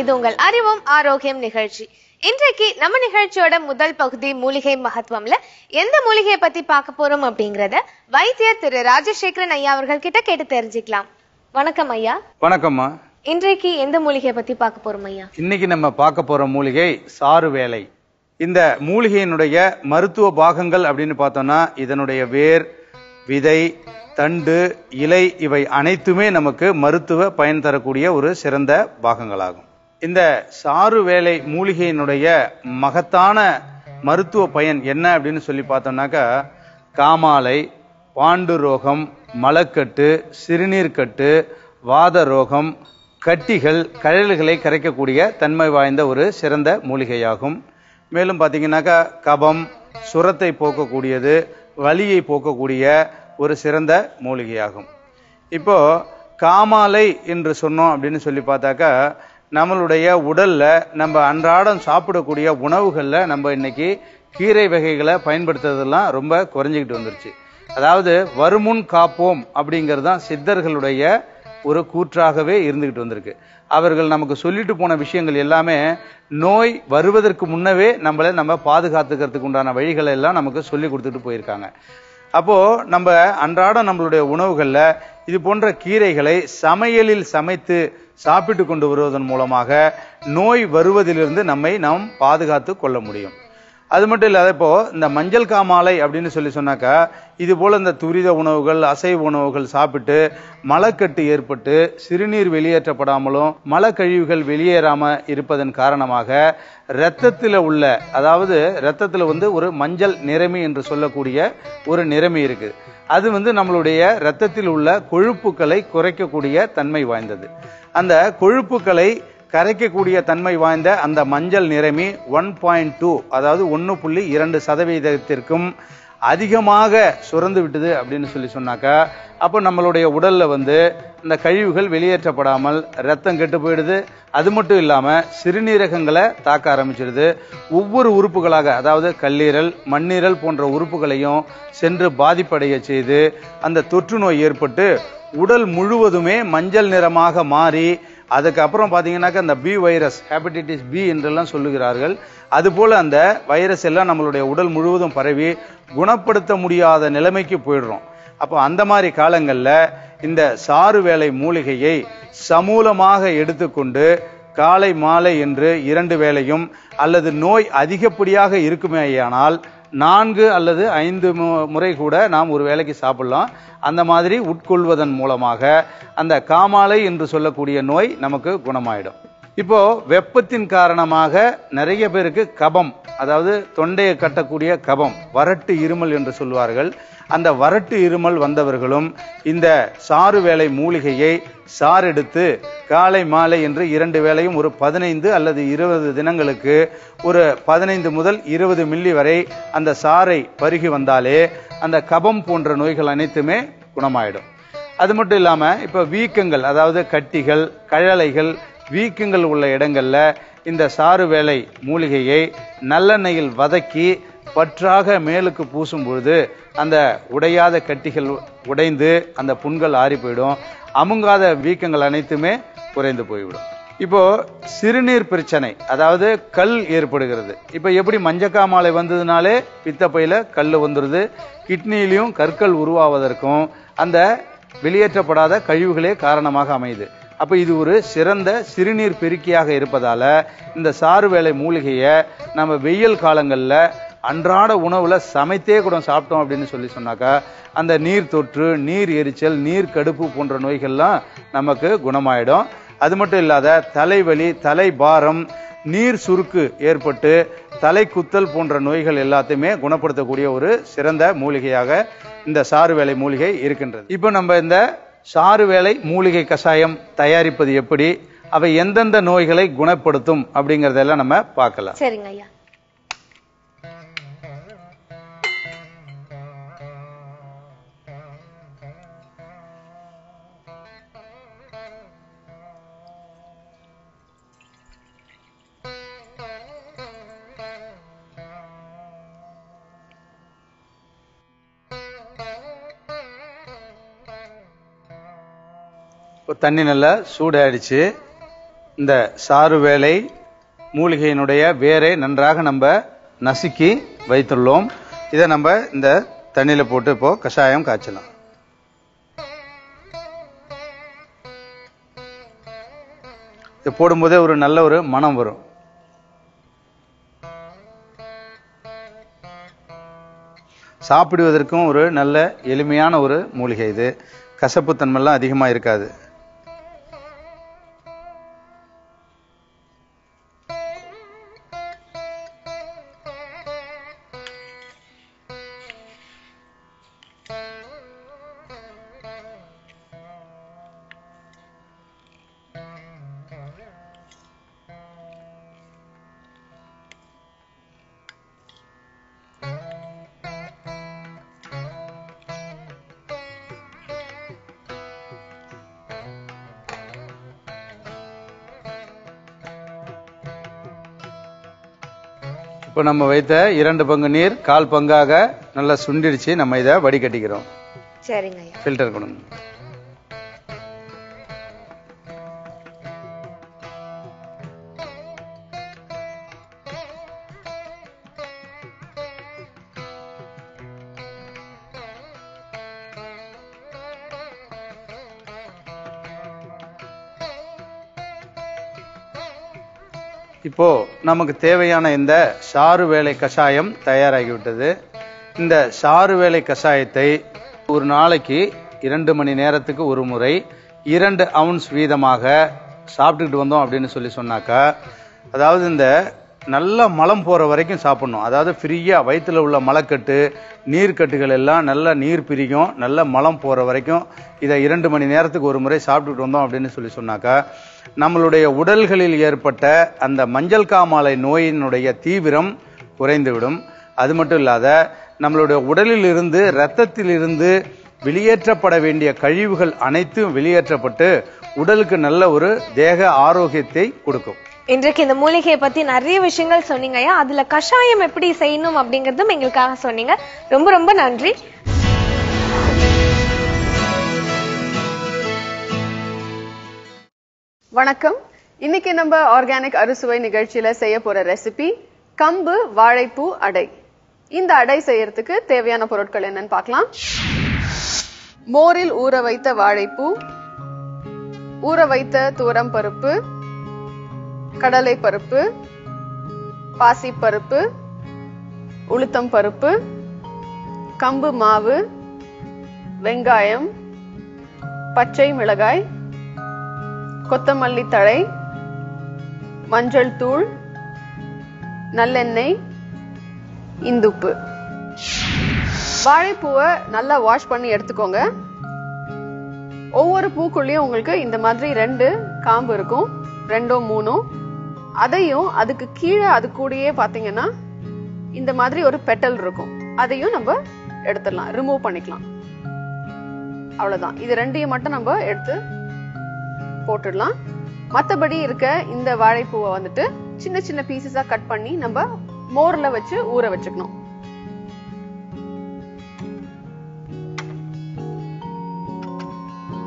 இது உங்கள் அறிவும் ஆரோக்கியம் நிகழ்ச்சி. இன்றைக்கு நம்ம நிகழ்ச்சியோட முதல் பகுதி மூலிகை மகத்துவம்ல எந்த மூலிகையை பத்தி பார்க்க போறோம் அப்படிங்கறத வைத்தியர் திரு ராஜசேகரன் ஐயா அவர்கள் கிட்ட கேட்டு தெரிஞ்சுக்கலாம். வணக்கம் ஐயா. வணக்கம்மா. இன்றைக்கு எந்த மூலிகையை பத்தி பார்க்க போறோம் ஐயா? இன்னைக்கு நம்ம பார்க்க போற மூலிகை சாறு வேலை. இந்த மூலிகையினுடைய மருத்துவ பாகங்கள் அப்படின்னு பார்த்தோம்னா இதனுடைய வேர் விதை தண்டு இலை இவை அனைத்துமே நமக்கு மருத்துவ பயன் தரக்கூடிய ஒரு சிறந்த பாகங்களாகும். இந்த சாறு வேலை மூலிகையினுடைய மகத்தான மருத்துவ பயன் என்ன அப்படின்னு சொல்லி பார்த்தோம்னாக்கா காமாலை பாண்டு ரோகம் மலக்கட்டு சிறுநீர்க்கட்டு வாத ரோகம் கட்டிகள் கழல்களை கரைக்கக்கூடிய தன்மை வாய்ந்த ஒரு சிறந்த மூலிகையாகும். மேலும் பார்த்தீங்கன்னாக்கா கபம் சுரத்தை போக்கக்கூடியது வலியை போக்கக்கூடிய ஒரு சிறந்த மூலிகையாகும். இப்போ காமாலை என்று சொன்னோம் அப்படின்னு சொல்லி பார்த்தாக்கா நம்மளுடைய உடல்ல நம்ம அன்றாடம் சாப்பிடக்கூடிய உணவுகள்ல நம்ம இன்னைக்கு கீரை வகைகளை பயன்படுத்துறதெல்லாம் ரொம்ப குறைஞ்சிக்கிட்டு வந்துருச்சு. அதாவது வருமுன் காப்போம் அப்படிங்கிறது தான் சித்தர்களுடைய ஒரு கூற்றாகவே இருந்துகிட்டு வந்திருக்கு. அவர்கள் நமக்கு சொல்லிட்டு போன விஷயங்கள் எல்லாமே நோய் வருவதற்கு முன்னவே நம்மளை நம்ம பாதுகாத்துக்கிறதுக்கு உண்டான வழிகளை எல்லாம் நமக்கு சொல்லி கொடுத்துட்டு போயிருக்காங்க. அப்போ நம்ம அன்றாடம் நம்மளுடைய உணவுகளில் இது போன்ற கீரைகளை சமையலில் சமைத்து சாப்பிட்டு கொண்டு வருவதன் மூலமாக நோய் வருவதிலிருந்து நம்மை நாம் பாதுகாத்து கொள்ள முடியும். அது மட்டும் இல்லாத இப்போ இந்த மஞ்சள் காமாலை அப்படின்னு சொல்லி சொன்னாக்கா இது போல இந்த துரித உணவுகள் அசைவ உணவுகள் சாப்பிட்டு மலக்கட்டு ஏற்பட்டு சிறுநீர் வெளியேற்றப்படாமலும் மலக்கழிவுகள் வெளியேறாம இருப்பதன் காரணமாக இரத்தத்தில் உள்ள அதாவது இரத்தத்தில் வந்து ஒரு மஞ்சள் நிறமி என்று சொல்லக்கூடிய ஒரு நிறமி இருக்கு. அது வந்து நம்மளுடைய இரத்தத்தில் உள்ள கொழுப்புகளை குறைக்கக்கூடிய தன்மை வாய்ந்தது. அந்த கொழுப்புகளை கரைக்கக்கூடிய தன்மை வாய்ந்த அந்த மஞ்சள் நிறமி ஒன் பாயிண்ட் டூ அதாவது ஒன்று புள்ளி இரண்டு சதவீதத்திற்கும் அதிகமாக சுரந்து விட்டது அப்படின்னு சொல்லி சொன்னாக்கா அப்போ நம்மளுடைய உடலில் வந்து இந்த கழிவுகள் வெளியேற்றப்படாமல் ரத்தம் கெட்டு போயிடுது. அது மட்டும் இல்லாமல் சிறுநீரகங்களை தாக்க ஆரம்பிச்சிடுது. ஒவ்வொரு உறுப்புகளாக அதாவது கல்லீரல் மண்ணீரல் போன்ற உறுப்புகளையும் சென்று பாதிப்படைய செய்து அந்த தொற்று நோய் ஏற்பட்டு உடல் முழுவதுமே மஞ்சள் நிறமாக மாறி அதுக்கப்புறம் பார்த்தீங்கன்னாக்கா அந்த பி வைரஸ் ஹெப்படைட்டிஸ் பி என்றெல்லாம் சொல்லுகிறார்கள். அதுபோல் அந்த வைரஸ் எல்லாம் நம்மளுடைய உடல் முழுவதும் பரவி குணப்படுத்த முடியாத நிலைமைக்கு போயிடுறோம். அப்போ அந்த மாதிரி காலங்களில் இந்த சாறு வேலை மூலிகையை சமூலமாக எடுத்துக்கொண்டு காலை மாலை என்று இரண்டு வேளையும் அல்லது நோய் அதிகப்படியாக இருக்குமேயானால் நான்கு அல்லது ஐந்து முறை கூட நாம் ஒரு வேளைக்கு சாப்பிடலாம். அந்த மாதிரி உட்கொள்வதன் மூலமாக அந்த காமாலை என்று சொல்லக்கூடிய நோய் நமக்கு குணமாயிடும். இப்போ வெப்பத்தின் காரணமாக நிறைய பேருக்கு கபம் அதாவது தொண்டையை கட்டக்கூடிய கபம் வறட்டு இருமல் என்று சொல்வார்கள். அந்த வறட்டு இருமல் வந்தவர்களும் இந்த சாறு வேலை மூலிகையை சாறெடுத்து காலை மாலை என்று இரண்டு வேளையும் ஒரு பதினைந்து அல்லது இருபது தினங்களுக்கு ஒரு பதினைந்து முதல் இருபது மில்லி வரை அந்த சாறை பருகி வந்தாலே அந்த கபம் போன்ற நோய்கள் அனைத்துமே குணமாயிடும். அது மட்டும் இல்லாமல் இப்போ வீக்கங்கள் அதாவது கட்டிகள் கழலைகள் வீக்கங்கள் உள்ள இடங்களில் இந்த சாறு வேலை மூலிகையை நல்லெண்ணெயில் வதக்கி பற்றாக மேலுக்கு பூசும் பொழுது அந்த உடையாத கட்டிகள் உடைந்து அந்த புண்கள் ஆறி போயிடும். அமுங்காத வீக்கங்கள் அனைத்துமே குறைந்து போய்விடும். இப்போ சிறுநீர் பிரச்சனை அதாவது கல் ஏற்படுகிறது. இப்போ எப்படி மஞ்சக்காமாலை வந்ததுனாலே பித்தப்பையில் கல் வந்துடுது கிட்னிலையும் கற்கள் உருவாவதற்கும் அந்த வெளியேற்றப்படாத கழிவுகளே காரணமாக அமையுது. அப்போ இது ஒரு சிறந்த சிறுநீர் பெருக்கியாக இருப்பதால் இந்த சாறு வேலை மூலிகையை நம்ம வெயில் காலங்களில் அன்றாட உணவில் சமைத்தே கூட சாப்பிட்டோம் அப்படின்னு சொல்லி சொன்னாக்கா அந்த நீர் தொற்று நீர் எரிச்சல் நீர் கடுப்பு போன்ற நோய்கள்லாம் நமக்கு குணமாயிடும். அது மட்டும் இல்லாத தலைவலி தலை பாரம் நீர் சுருக்கு ஏற்பட்டு தலை குத்தல் போன்ற நோய்கள் எல்லாத்தையுமே குணப்படுத்தக்கூடிய ஒரு சிறந்த மூலிகையாக இந்த சாறு வேலை மூலிகை இருக்கின்றது. இப்போ நம்ம இந்த சாறு வேலை மூலிகை கஷாயம் தயாரிப்பது எப்படி? அவை எந்தெந்த நோய்களை குணப்படுத்தும்? அப்படிங்கறதெல்லாம் நம்ம பார்க்கலாம். சரிங்க ஐயா. இப்போ தண்ணி நல்லா சூடாயிடுச்சு. இந்த சாறு வேலை மூலிகையினுடைய வேரை நன்றாக நம்ம நசுக்கி வைத்துள்ளோம். இதை நம்ம இந்த தண்ணியில் போட்டு இப்போ கஷாயம் காய்ச்சலாம். இது போடும்போதே ஒரு நல்ல ஒரு மனம் வரும். சாப்பிடுவதற்கும் ஒரு நல்ல எளிமையான ஒரு மூலிகை இது. கசப்புத்தன்மைலாம் அதிகமாக இருக்காது. இப்போ நம்ம வைத்த இரண்டு பங்கு நீர் கால் பங்காக நல்லா சுண்டிடுச்சு. நம்ம இதை வடிகட்டிக்கிறோம். சரிங்க ஃபில்டர் கொடுங்க இப்போ நமக்கு தேவையான இந்த சாறு வேலை கஷாயம் தயாராகிவிட்டது. இந்த சாறு வேலை கஷாயத்தை ஒரு நாளைக்கு இரண்டு மணி நேரத்துக்கு ஒரு முறை இரண்டு அவுன்ஸ் வீதமாக சாப்பிட்டுக்கிட்டு வந்தோம் அப்படின்னு சொல்லி சொன்னாக்கா அதாவது இந்த நல்ல மலம் போகிற வரைக்கும் சாப்பிடணும். அதாவது ஃப்ரீயாக வயிற்றில் உள்ள மலக்கட்டு நீர்க்கட்டுகள் எல்லாம் நல்லா நீர் பிரிக்கும் நல்ல மலம் போகிற வரைக்கும் இதை இரண்டு மணி நேரத்துக்கு ஒரு முறை சாப்பிட்டுட்டு வந்தோம் அப்படின்னு சொல்லி சொன்னாக்கா நம்மளுடைய உடல்களில் ஏற்பட்ட அந்த மஞ்சள் காமாலை நோயினுடைய தீவிரம் குறைந்துவிடும். அது மட்டும் இல்லாத நம்மளுடைய உடலில் இருந்து இரத்தத்திலிருந்து வெளியேற்றப்பட வேண்டிய கழிவுகள் அனைத்தும் வெளியேற்றப்பட்டு உடலுக்கு நல்ல ஒரு தேக ஆரோக்கியத்தை கொடுக்கும். இன்றைக்கு இந்த மூலிகையை பத்தி நிறைய விஷயங்கள் சொன்னீங்க ஐயா. அதுல கஷாயம் எப்படி செய்யணும் அப்படிங்கறதும் எங்களுக்காக சொன்னீங்க. ரொம்ப ரொம்ப நன்றி. வணக்கம். இன்னைக்கு நம்ம ஆர்கானிக் அறுசுவை நிகழ்ச்சியில செய்ய போற ரெசிபி கம்பு வாழைப்பூ அடை. இந்த அடை செய்யறதுக்கு தேவையான பொருட்கள் என்னன்னு பார்க்கலாம். மோரில் ஊற வைத்த வாழைப்பூ ஊற வைத்த தூரம் பருப்பு கடலை பருப்பு பாசி பருப்பு உளுத்தம் பருப்பு கம்பு மாவு வெங்காயம் பச்சை மிளகாய் கொத்தமல்லி தழை மஞ்சள் தூள் நல்லெண்ணெய் இந்துப்பு. வாழைப்பூவை நல்லா வாஷ் பண்ணி எடுத்துக்கோங்க. ஒவ்வொரு பூக்குள்ளேயும் உங்களுக்கு இந்த மாதிரி ரெண்டு காம்பு இருக்கும். ரெண்டோ மூணோ. அதையும் அதுக்கு கீழே அது கூடயே பாத்தீங்கன்னா இந்த மாதிரி ஒரு பெட்டல் இருக்கும். அதையும் நம்ம எடுத்துடலாம் ரிமூவ் பண்ணிக்கலாம். அவ்வளவுதான். இது ரெண்டையும் மட்டும் நம்ம எடுத்து போட்டுடலாம். மத்தபடி இருக்க இந்த வாழைப்பூவை வந்துட்டு சின்ன சின்ன பீசஸா கட் பண்ணி நம்ம மோர்ல வச்சு ஊற வச்சுக்கணும்.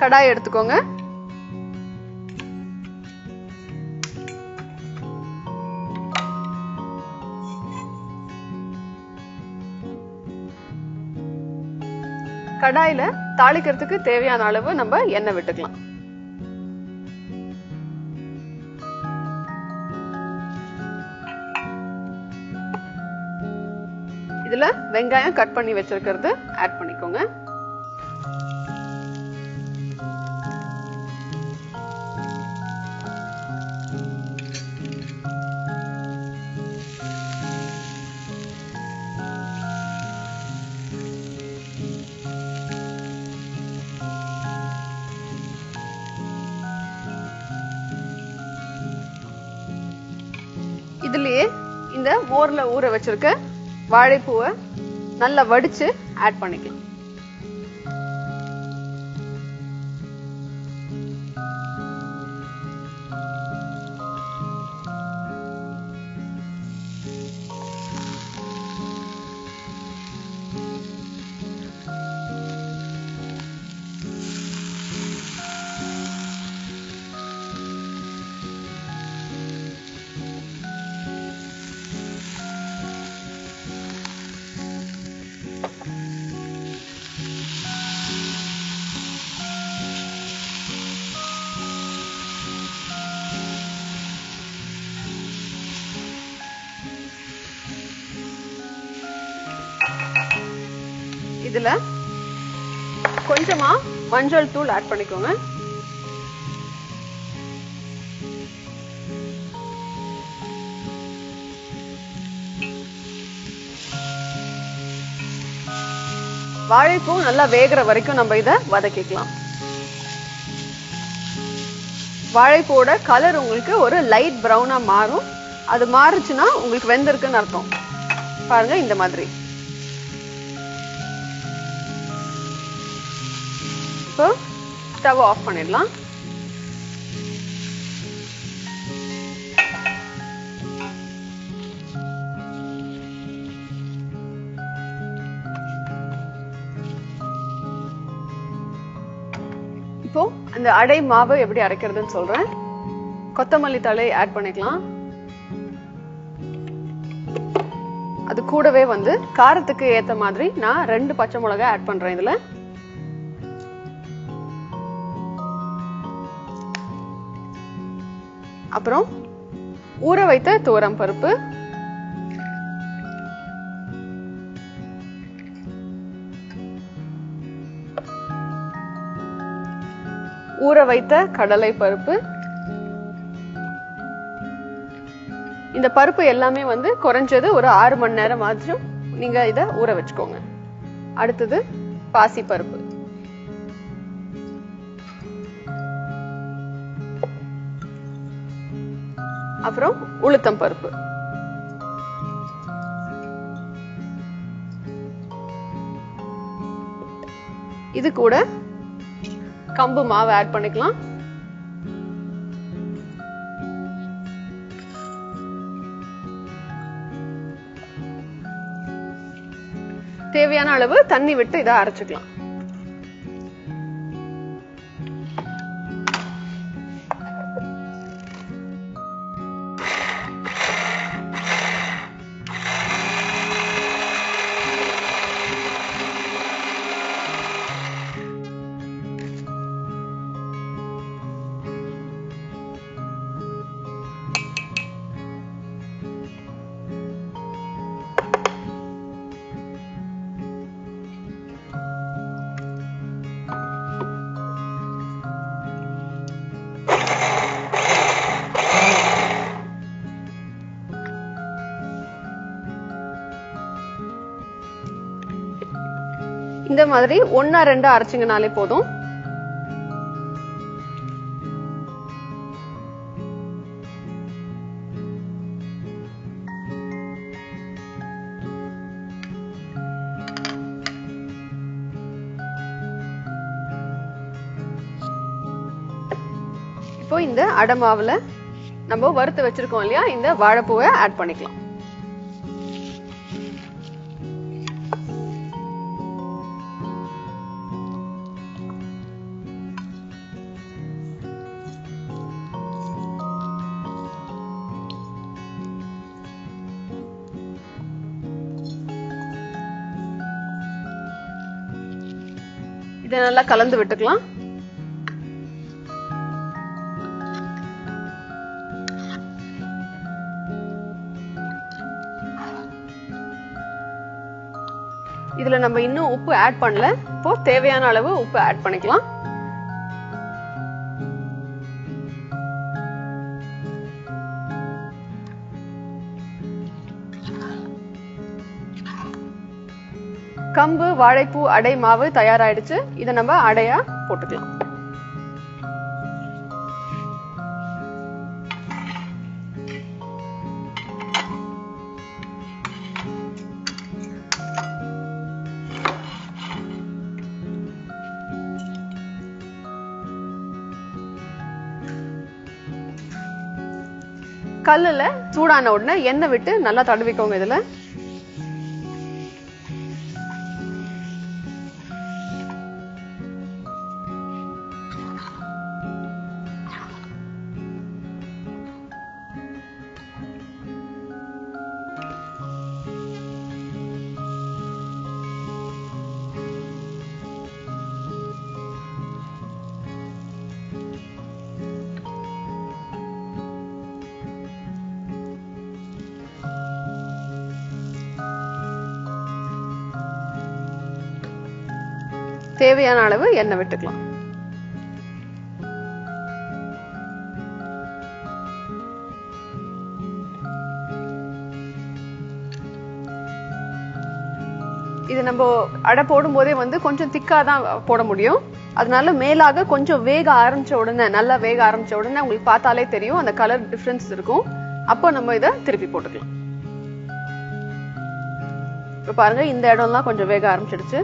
கடாய் எடுத்துக்கோங்க. கடாயில தாளிக்கிறதுக்கு தேவையான அளவு நம்ம எண்ணெய் விட்டுக்கலாம். இதுல வெங்காயம் கட் பண்ணி வச்சிருக்கிறது ஆட் பண்ணிக்கோங்க. இதுலயே இந்த மோர்ல ஊற வச்சிருக்க வாழைப்பூவை நல்லா வடிச்சு ஆட் பண்ணிக்கலாம் இதுல கொஞ்சமா மஞ்சள் தூள் ஆட் பண்ணிக்கோங்க. வாழைப்பூ நல்லா வேகிற வரைக்கும் நம்ம இத வதக்கிக்கலாம். வாழைப்பூவோட கலர் உங்களுக்கு ஒரு லைட் ப்ரௌனா மாறும். அது மாறுச்சுன்னா உங்களுக்கு வெந்திருக்குன்னு அர்த்தம். பாருங்க இந்த மாதிரி. இப்போ ஸ்டவ் ஆஃப் பண்ணிடலாம். இப்போ அந்த அடை மாவு எப்படி அரைக்கிறதுன்னு சொல்றேன். கொத்தமல்லி தழை ஆட் பண்ணிக்கலாம். அது கூடவே வந்து காரத்துக்கு ஏத்த மாதிரி நான் ரெண்டு பச்சை மிளகாய் ஆட் பண்றேன் இதுல. அப்புறம் ஊற வைத்த துவரம் பருப்பு. ஊற வைத்த கடலை பருப்பு. இந்த பருப்பு எல்லாமே வந்து குறைஞ்சது ஒரு ஆறு மணி நேரம் ஆச்சும் நீங்க இதை ஊற வச்சுக்கோங்க. அடுத்தது பாசி பருப்பு அப்புறம் உளுத்தம் பருப்பு. இது கூட கம்பு மாவு ஆட் பண்ணிக்கலாம். தேவையான அளவு தண்ணி விட்டு இதை அரைச்சுக்கலாம். இந்த மாதிரி ஒன்னா ரெண்டா அரைச்சிங்கனாலே போதும். இப்போ இந்த அடமாவில் நம்ம வறுத்து வச்சிருக்கோம் இல்லையா? இந்த வாழைப்பூவை ஆட் பண்ணிக்கலாம். இதை நல்லா கலந்து விட்டுக்கலாம். இதுல நம்ம இன்னும் உப்பு ஆட் பண்ணல. இப்போ தேவையான அளவு உப்பு ஆட் பண்ணிக்கலாம். கம்பு வாழைப்பூ அடை மாவு தயாராயிடுச்சு. இதை நம்ம அடையா போட்டுக்கலாம். கல்லுல சூடான உடனே எண்ணெய் விட்டு நல்லா தடவிக்கோங்க இதுல. தேவையான அளவு எண்ணெய் விட்டுக்கலாம். இது நம்ம அடை போடும் போதே வந்து கொஞ்சம் திக்கா தான் போட முடியும். அதனால மேலாக கொஞ்சம் வேக ஆரம்பிச்ச உடனே நல்லா வேக ஆரம்பிச்ச உடனே உங்களுக்கு பார்த்தாலே தெரியும் அந்த கலர் டிஃபரன்ஸ் இருக்கும். அப்போ நம்ம இதை திருப்பி போட்டுக்கலாம். இப்ப பாருங்க இந்த இடம்லாம் கொஞ்சம் வேக ஆரம்பிச்சிடுச்சு.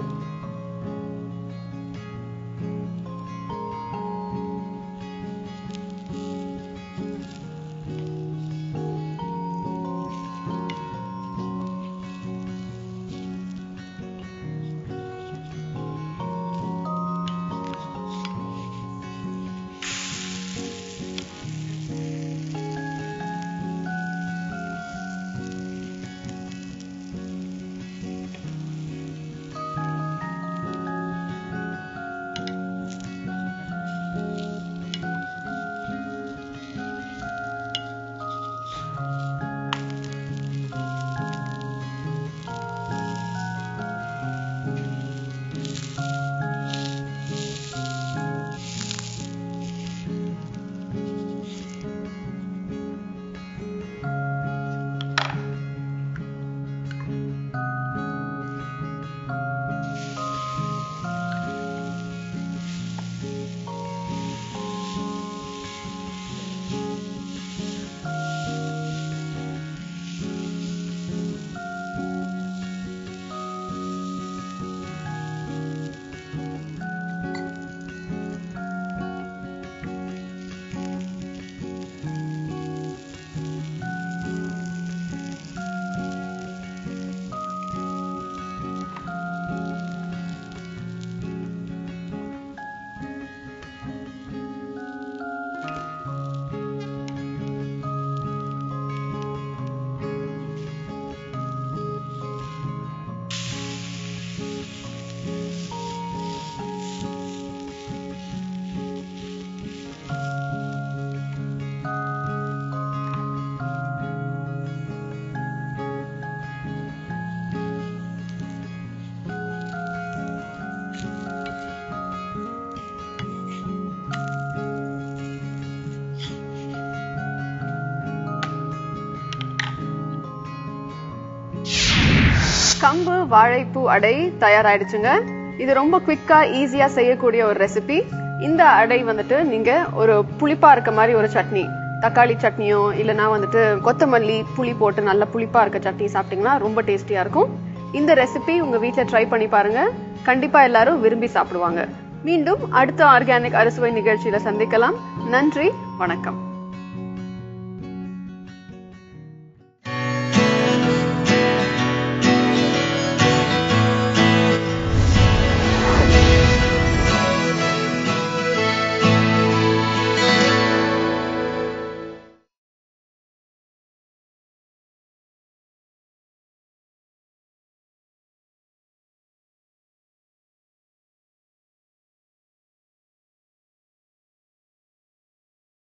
கம்பு வாழைப்பூ அடை தயாராயிடுச்சுங்க. இது ரொம்ப குவிக்கா ஈஸியா செய்யக்கூடிய ஒரு ரெசிபி. இந்த அடை வந்துட்டு நீங்க ஒரு புளிப்பா இருக்க மாதிரி ஒரு சட்னி தக்காளி சட்னியோ இல்லைனா வந்துட்டு கொத்தமல்லி புளி போட்டு நல்ல புளிப்பா இருக்க சட்னி சாப்பிட்டீங்கன்னா ரொம்ப டேஸ்டியா இருக்கும். இந்த ரெசிபி உங்க வீட்டில் ட்ரை பண்ணி பாருங்க. கண்டிப்பா எல்லாரும் விரும்பி சாப்பிடுவாங்க. மீண்டும் அடுத்த ஆர்கானிக் அறுசுவை நிகழ்ச்சியில சந்திக்கலாம். நன்றி வணக்கம்.